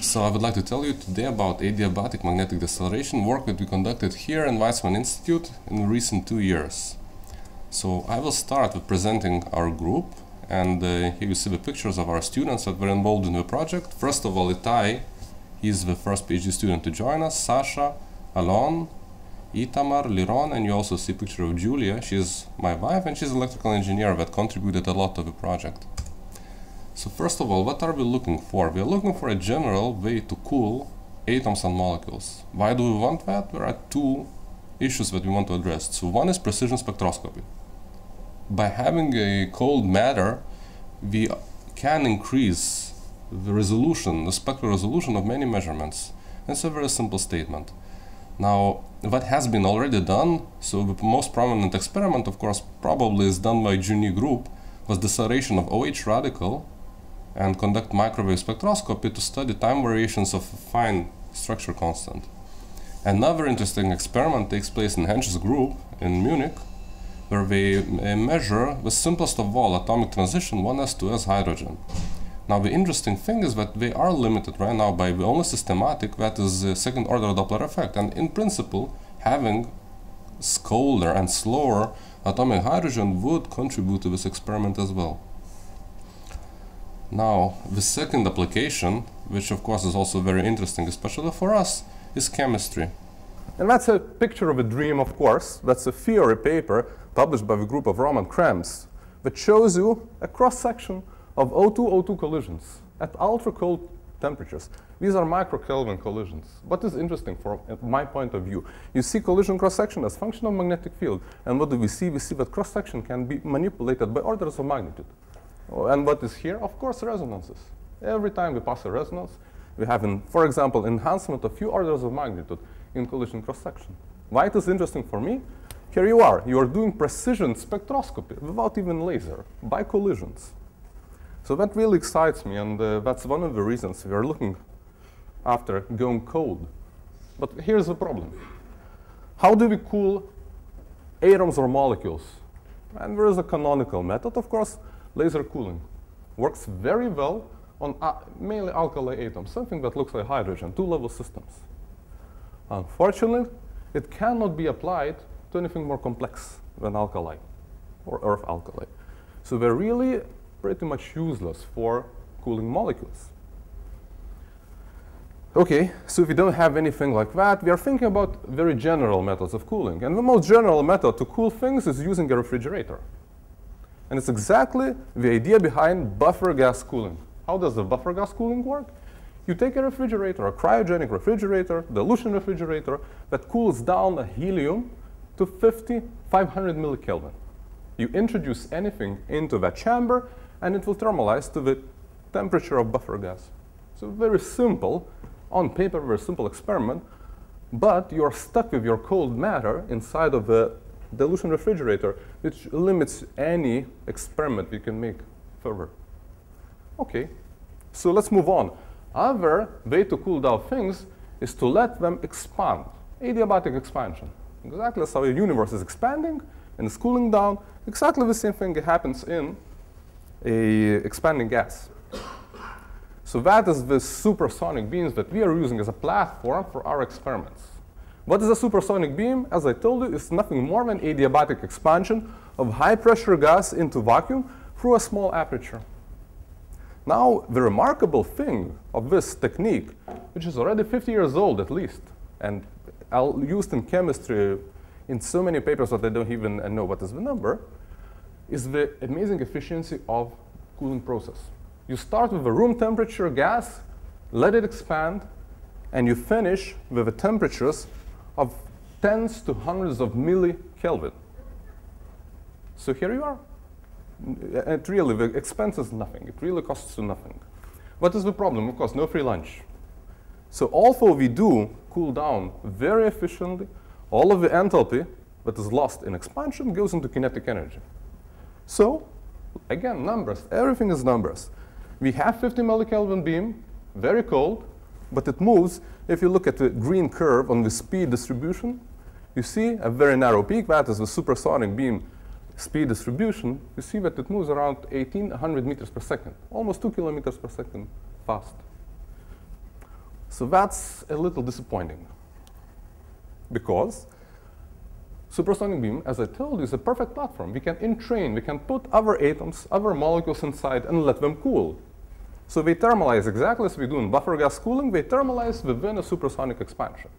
So I would like to tell you today about adiabatic magnetic deceleration work that we conducted here in Weizmann Institute in recent two years. So I will start with presenting our group and uh, here you see the pictures of our students that were involved in the project. First of all, Itai, he's the first PhD student to join us, Sasha, Alon, Itamar, Liron, and you also see a picture of Julia. She's my wife and she's an electrical engineer that contributed a lot to the project. So first of all, what are we looking for? We are looking for a general way to cool atoms and molecules. Why do we want that? There are two issues that we want to address. So one is precision spectroscopy. By having a cold matter, we can increase the resolution, the spectral resolution of many measurements. It's a very simple statement. Now, what has been already done, so the most prominent experiment, of course, probably is done by Jun Ye group, was deceleration of OH radical and conduct microwave spectroscopy to study time variations of fine structure constant. Another interesting experiment takes place in Hänsch's group in Munich, where they uh, measure the simplest of all atomic transition 1s2s hydrogen. Now the interesting thing is that they are limited right now by the only systematic that is the second order Doppler effect and in principle having colder and slower atomic hydrogen would contribute to this experiment as well. Now, the second application, which of course is also very interesting, especially for us, is chemistry. And that's a picture of a dream, of course. That's a theory paper published by the group of Roman Krems that shows you a cross-section of O2-O2 collisions at ultra-cold temperatures. These are microkelvin collisions. What is interesting from my point of view? You see collision cross-section as function of magnetic field. And what do we see? We see that cross-section can be manipulated by orders of magnitude. And what is here? Of course, resonances. Every time we pass a resonance, we have, for example, enhancement of few orders of magnitude in collision cross-section. Why it is interesting for me? Here you are. You are doing precision spectroscopy without even laser, by collisions. So that really excites me, and uh, that's one of the reasons we are looking after going cold. But here's the problem. How do we cool atoms or molecules? And there is a canonical method, of course, laser cooling. Works very well on uh, mainly alkali atoms, something that looks like hydrogen, two-level systems. Unfortunately, it cannot be applied to anything more complex than alkali or earth alkali. So they're really pretty much useless for cooling molecules. Okay, so if we don't have anything like that, we are thinking about very general methods of cooling. And the most general method to cool things is using a refrigerator. And it's exactly the idea behind buffer gas cooling. How does the buffer gas cooling work? You take a refrigerator, a cryogenic refrigerator, dilution refrigerator, that cools down a helium to 50, 500 millikelvin. You introduce anything into that chamber, and it will thermalize to the temperature of buffer gas. So very simple, on paper, very simple experiment, but you're stuck with your cold matter inside of the dilution refrigerator, which limits any experiment we can make further. Okay, so let's move on. Other way to cool down things is to let them expand, adiabatic expansion. Exactly as the universe is expanding and is cooling down, exactly the same thing happens in a expanding gas. So that is the supersonic beams that we are using as a platform for our experiments. What is a supersonic beam? As I told you, it's nothing more than adiabatic expansion of high pressure gas into vacuum through a small aperture. Now, the remarkable thing of this technique, which is already 50 years old at least, and used in chemistry in so many papers that I don't even know what is the number, is the amazing efficiency of cooling process. You start with a room temperature gas, let it expand, and you finish with the temperatures of tens to hundreds of millikelvin. So here you are. Uh, it really, the expense is nothing. It really costs you nothing. What is the problem? Of course, no free lunch. So although we do cool down very efficiently, all of the enthalpy that is lost in expansion goes into kinetic energy. So again, numbers. Everything is numbers. We have 50 millikelvin beam, very cold, but it moves. If you look at the green curve on the speed distribution, you see a very narrow peak. That is the supersonic beam speed distribution. You see that it moves around 1800 meters per second, almost 2 kilometers per second fast. So that's a little disappointing because supersonic beam, as I told you, is a perfect platform. We can entrain, we can put other atoms, other molecules inside and let them cool. So they thermalize exactly as we do in buffer gas cooling, they thermalize within a supersonic expansion.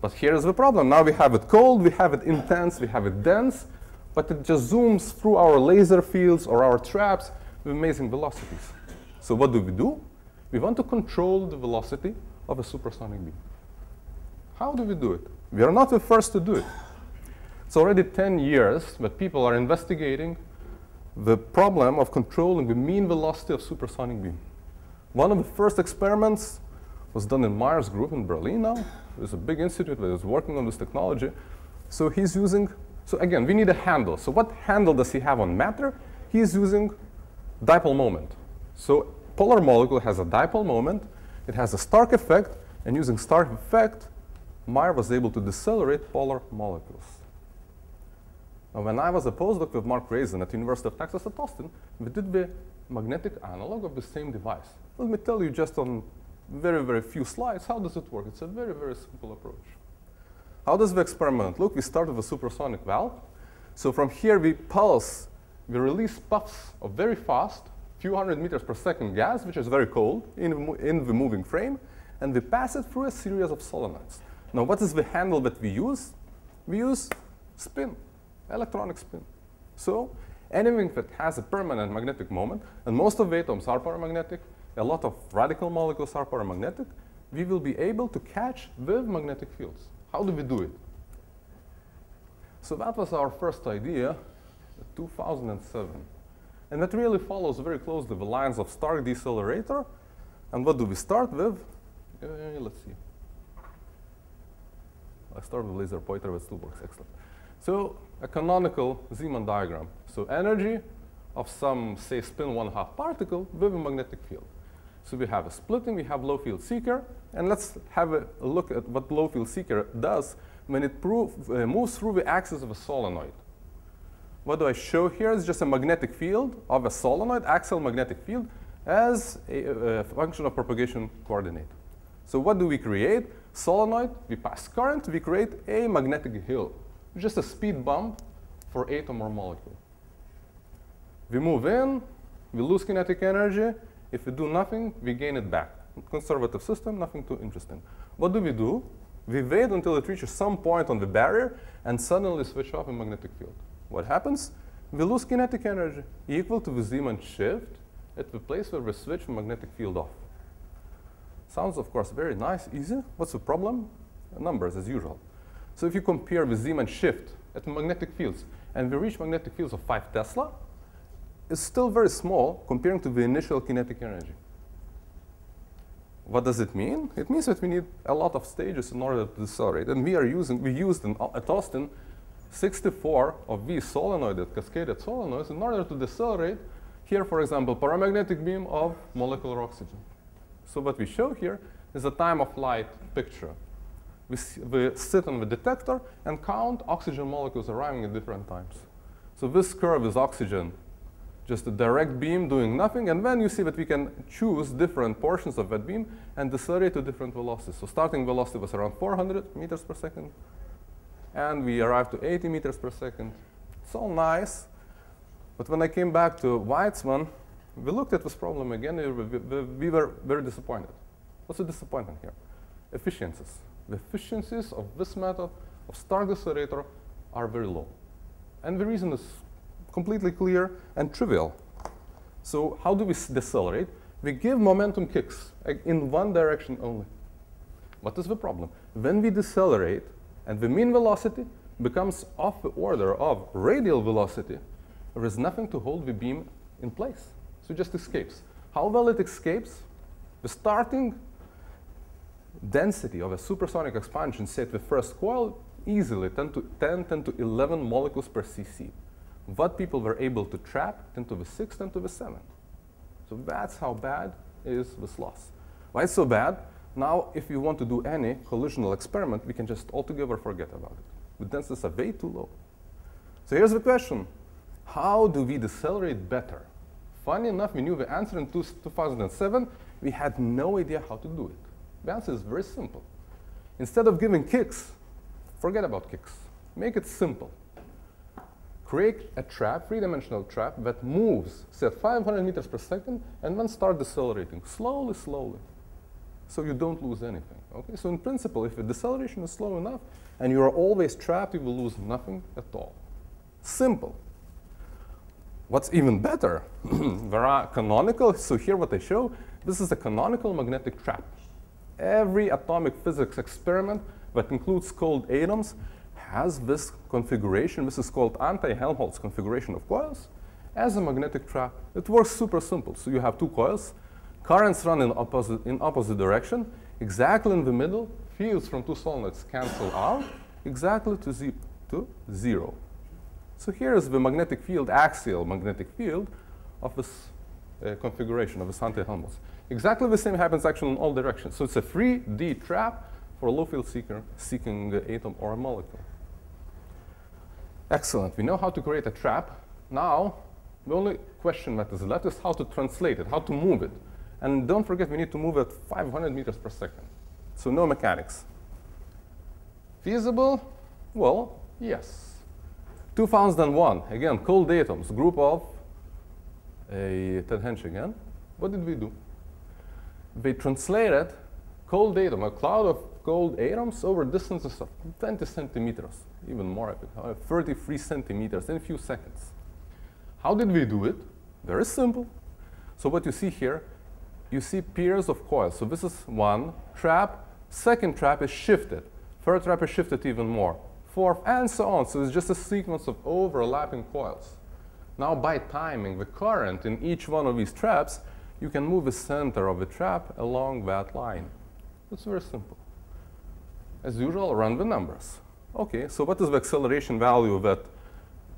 But here's the problem. Now we have it cold, we have it intense, we have it dense, but it just zooms through our laser fields or our traps with amazing velocities. So what do we do? We want to control the velocity of a supersonic beam. How do we do it? We are not the first to do it. It's already 10 years that people are investigating the problem of controlling the mean velocity of supersonic beam. One of the first experiments was done in Meijer's group in Berlin now. There's a big institute that is working on this technology. So he's using, so again, we need a handle. So what handle does he have on matter? He's using dipole moment. So polar molecule has a dipole moment, it has a Stark effect, and using Stark effect, Meyer was able to decelerate polar molecules. When I was a postdoc with Mark Raizen at the University of Texas at Austin, we did the magnetic analog of the same device. Let me tell you just on very, very few slides, how does it work? It's a very, very simple approach. How does the experiment look? We start with a supersonic valve. So from here, we pulse, we release puffs of very fast, few hundred meters per second gas, which is very cold in, in the moving frame, and we pass it through a series of solenoids. Now, what is the handle that we use? We use spin, electronic spin. So anything that has a permanent magnetic moment, and most of atoms are paramagnetic, a lot of radical molecules are paramagnetic, we will be able to catch with magnetic fields. How do we do it? So that was our first idea, 2007. And that really follows very closely the lines of Stark decelerator. And what do we start with? Uh, let's see. I start with laser pointer, but still works. Excellent. So a canonical Zeeman diagram. So energy of some, say, spin one half particle with a magnetic field. So we have a splitting, we have low field seeker, and let's have a look at what low field seeker does when it prove, uh, moves through the axis of a solenoid. What do I show here is just a magnetic field of a solenoid, axial magnetic field, as a, a function of propagation coordinate. So what do we create? Solenoid, we pass current, we create a magnetic hill, just a speed bump for atom or molecule. We move in, we lose kinetic energy, if we do nothing, we gain it back. Conservative system, nothing too interesting. What do we do? We wait until it reaches some point on the barrier and suddenly switch off a magnetic field. What happens? We lose kinetic energy equal to the Zeeman shift at the place where we switch the magnetic field off. Sounds, of course, very nice, easy. What's the problem? Numbers, as usual. So if you compare the Zeeman shift at magnetic fields, and we reach magnetic fields of 5 Tesla, it's still very small comparing to the initial kinetic energy. What does it mean? It means that we need a lot of stages in order to decelerate. And we are using, we used in, at Austin 64 of these solenoided, cascaded solenoids in order to decelerate here, for example, paramagnetic beam of molecular oxygen. So what we show here is a time of flight picture. We, we sit on the detector and count oxygen molecules arriving at different times. So this curve is oxygen just a direct beam doing nothing, and then you see that we can choose different portions of that beam and decelerate to different velocities. So starting velocity was around 400 meters per second, and we arrived to 80 meters per second. It's all nice, but when I came back to Weizmann, we looked at this problem again, we were very disappointed. What's the disappointment here? Efficiencies. The efficiencies of this method of Stark decelerator are very low. And the reason is completely clear and trivial. So how do we decelerate? We give momentum kicks in one direction only. What is the problem? When we decelerate and the mean velocity becomes of the order of radial velocity, there is nothing to hold the beam in place. So it just escapes. How well it escapes? The starting density of a supersonic expansion, say at the first coil, easily 10 to, 10, 10 to 11 molecules per cc what people were able to trap 10 to the 6, 10 to the 7. So that's how bad is this loss. Why it's so bad? Now, if we want to do any collisional experiment, we can just altogether forget about it. The densities are way too low. So here's the question. How do we decelerate better? Funny enough, we knew the answer in 2007. We had no idea how to do it. The answer is very simple. Instead of giving kicks, forget about kicks. Make it simple. Create a trap, three-dimensional trap, that moves, say, at 500 meters per second, and then start decelerating, slowly, slowly, so you don't lose anything. Okay? So in principle, if the deceleration is slow enough, and you are always trapped, you will lose nothing at all. Simple. What's even better, there are canonical, so here what I show, this is a canonical magnetic trap. Every atomic physics experiment that includes cold atoms has this configuration. This is called anti-Helmholtz configuration of coils as a magnetic trap. It works super simple. So you have two coils, currents run in opposite, in opposite direction, exactly in the middle, fields from two solenoids cancel out, exactly to, z to zero. So here is the magnetic field, axial magnetic field of this uh, configuration of this anti-Helmholtz. Exactly the same happens actually in all directions. So it's a 3D trap for a low field seeker seeking an atom or a molecule. Excellent. We know how to create a trap. Now, the only question that is left is how to translate it, how to move it. And don't forget, we need to move at 500 meters per second. So no mechanics. Feasible? Well, yes. 2001, again, cold atoms, group of a Ted Hänsch again. What did we do? They translated cold atom, a cloud of cold atoms over distances of 20 centimeters, even more, uh, 33 centimeters in a few seconds. How did we do it? Very simple. So what you see here, you see pairs of coils. So this is one trap, second trap is shifted, third trap is shifted even more fourth, and so on. So it's just a sequence of overlapping coils. Now by timing the current in each one of these traps, you can move the center of the trap along that line. It's very simple. As usual, run the numbers. Okay, so what is the acceleration value that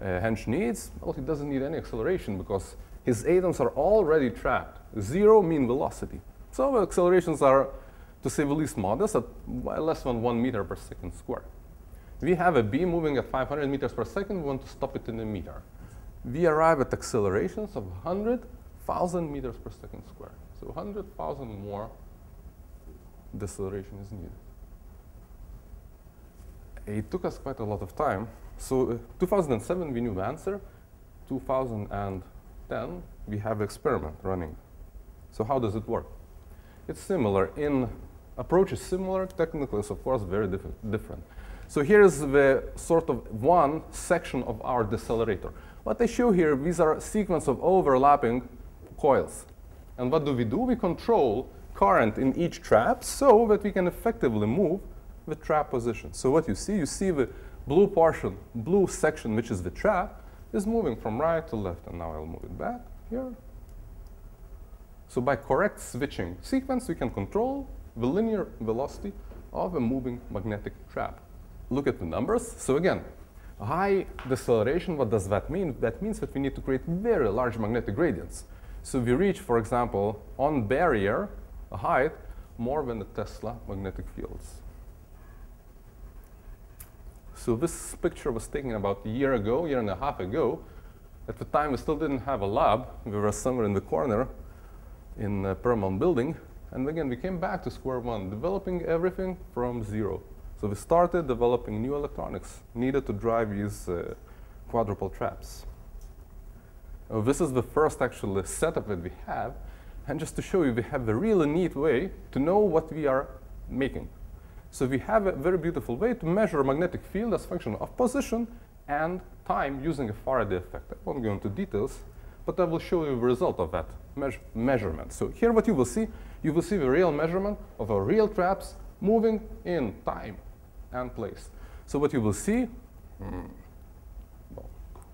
uh, Hänsch needs? Well, he doesn't need any acceleration because his atoms are already trapped. Zero mean velocity. So the accelerations are, to say the least, modest at less than one meter per second squared. We have a beam moving at 500 meters per second. We want to stop it in a meter. We arrive at accelerations of 100,000 meters per second squared. So 100,000 more deceleration is needed. It took us quite a lot of time. So uh, 2007, we knew the answer. 2010, we have experiment running. So how does it work? It's similar in approach is similar. Technically, of course very diff different. So here is the sort of one section of our decelerator. What I show here, these are a sequence of overlapping coils. And what do we do? We control current in each trap so that we can effectively move the trap position. So what you see, you see the blue portion, blue section, which is the trap, is moving from right to left. And now I'll move it back here. So by correct switching sequence, we can control the linear velocity of a moving magnetic trap look at the numbers. So again, high deceleration, what does that mean? That means that we need to create very large magnetic gradients. So we reach, for example, on barrier, a height more than the Tesla magnetic fields. So this picture was taken about a year ago, year and a half ago. At the time, we still didn't have a lab. We were somewhere in the corner in the Perelman building. And again, we came back to square one, developing everything from zero. So we started developing new electronics needed to drive these uh, quadrupole traps. Uh, this is the first actually setup that we have. And just to show you, we have a really neat way to know what we are making. So we have a very beautiful way to measure a magnetic field as a function of position and time using a Faraday effect. I won't go into details, but I will show you the result of that measurement. So here what you will see, you will see the real measurement of our real traps moving in time and place. So what you will see, mm,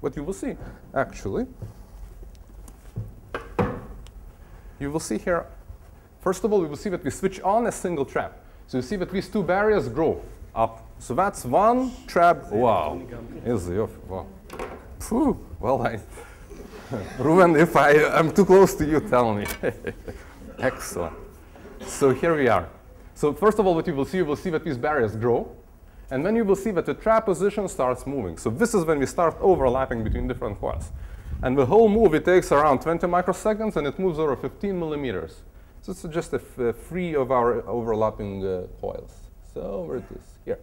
what you will see actually, you will see here, first of all, we will see that we switch on a single trap. So you see that these two barriers grow up. So that's one trap. Wow. Easy. Oh, wow. Well, I, Ruben, if I am too close to you, tell me. Excellent. So here we are. So first of all, what you will see, you will see that these barriers grow. And then you will see that the trap position starts moving. So this is when we start overlapping between different coils. And the whole move, it takes around 20 microseconds, and it moves over 15 millimeters. So it's just a free of our overlapping uh, coils. So where it is here.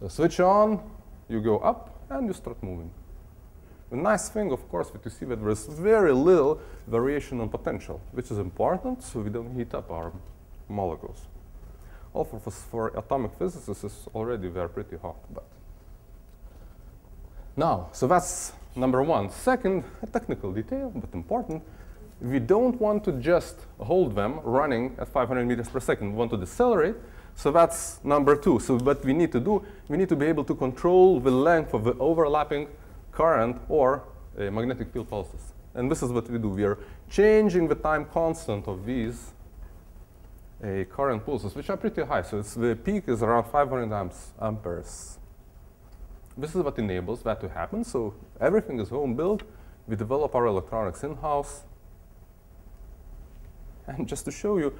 So switch on, you go up, and you start moving. The nice thing, of course, that you see that there's very little variation in potential, which is important so we don't heat up our molecules. Also, for, for atomic physicists, already they're pretty hot. But now, so that's number one. Second, a technical detail, but important. We don't want to just hold them running at 500 meters per second. We want to decelerate. So that's number two. So what we need to do, we need to be able to control the length of the overlapping current or uh, magnetic field pulses. And this is what we do. We are changing the time constant of these uh, current pulses, which are pretty high. So the peak is around 500 amps, amperes. This is what enables that to happen. So everything is home built. We develop our electronics in-house. And just to show you,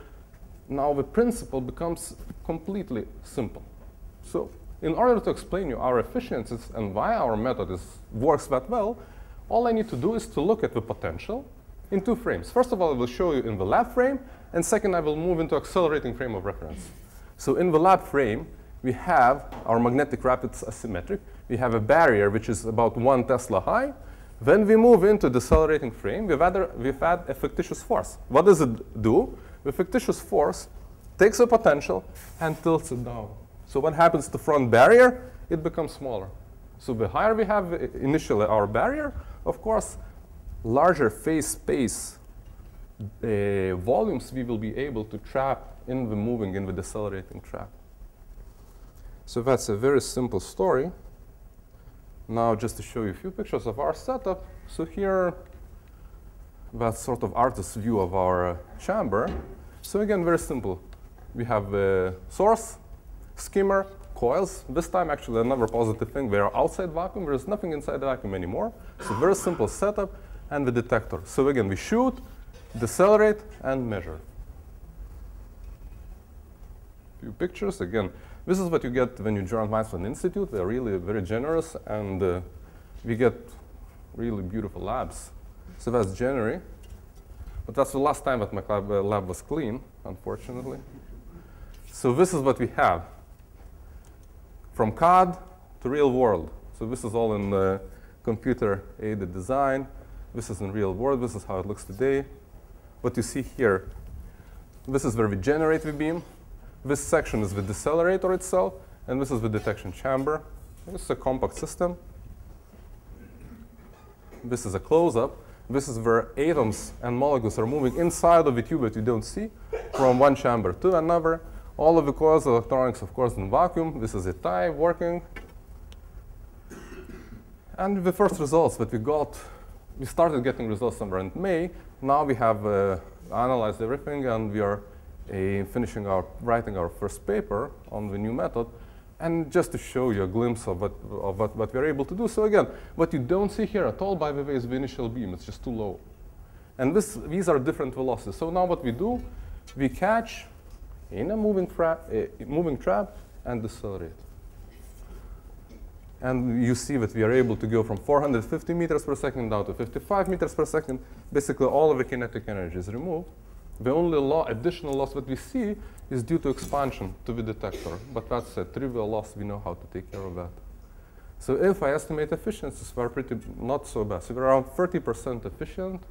now the principle becomes completely simple. So in order to explain you our efficiencies and why our method is, works that well, all I need to do is to look at the potential in two frames. First of all, I will show you in the lab frame, and second, I will move into accelerating frame of reference. So in the lab frame, we have our magnetic rapids asymmetric. We have a barrier which is about one Tesla high. Then we move into the accelerating frame. We've, added, we've had a fictitious force. What does it do? The fictitious force takes a potential and tilts it down. So what happens to front barrier? It becomes smaller. So the higher we have initially our barrier, of course, larger phase space uh, volumes we will be able to trap in the moving, in the decelerating trap. So that's a very simple story. Now just to show you a few pictures of our setup. So here, that's sort of artist's view of our uh, chamber. So again, very simple. We have a source, skimmer, coils. This time, actually, another positive thing, we are outside vacuum. There is nothing inside the vacuum anymore. So very simple setup and the detector. So again, we shoot, decelerate, and measure. Few pictures. Again, this is what you get when you join Weizmann Institute. They're really very generous, and uh, we get really beautiful labs. So that's January. But that's the last time that my lab, uh, lab was clean, unfortunately. So this is what we have. From CAD to real world. So this is all in the computer-aided design. This is in real world. This is how it looks today. What you see here, this is where we generate the beam. This section is the decelerator itself, and this is the detection chamber. This is a compact system. This is a close-up. This is where atoms and molecules are moving inside of the tube that you don't see from one chamber to another. All of the coils electronics, of course, in vacuum. This is Itai working. And the first results that we got, we started getting results somewhere in May. Now we have uh, analyzed everything, and we are uh, finishing our writing our first paper on the new method. And just to show you a glimpse of, what, of what, what we're able to do. So again, what you don't see here at all, by the way, is the initial beam. It's just too low. And this, these are different velocities. So now what we do, we catch in a moving, tra uh, moving trap and decelerate. And you see that we are able to go from 450 meters per second down to 55 meters per second. Basically, all of the kinetic energy is removed. The only additional loss that we see is due to expansion to the detector. But that's a trivial loss. We know how to take care of that. So if I estimate efficiencies, we're pretty not so bad. So we're around 30% efficient.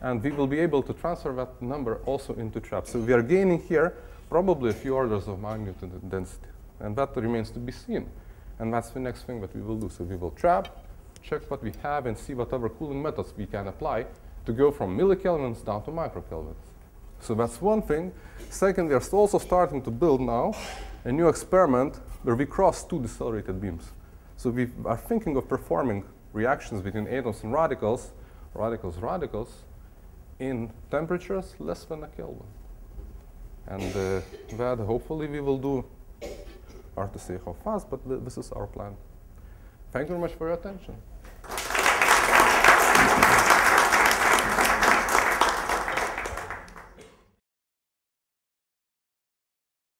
And we will be able to transfer that number also into traps. So we are gaining here probably a few orders of magnitude density. And that remains to be seen. And that's the next thing that we will do. So we will trap, check what we have, and see whatever cooling methods we can apply to go from millikelvins down to microkelvins. So that's one thing. Second, we are also starting to build now a new experiment where we cross two decelerated beams. So we are thinking of performing reactions between atoms and radicals, radicals, radicals, in temperatures less than a Kelvin. And uh, that hopefully we will do, hard to say how fast, but th this is our plan. Thank you very much for your attention.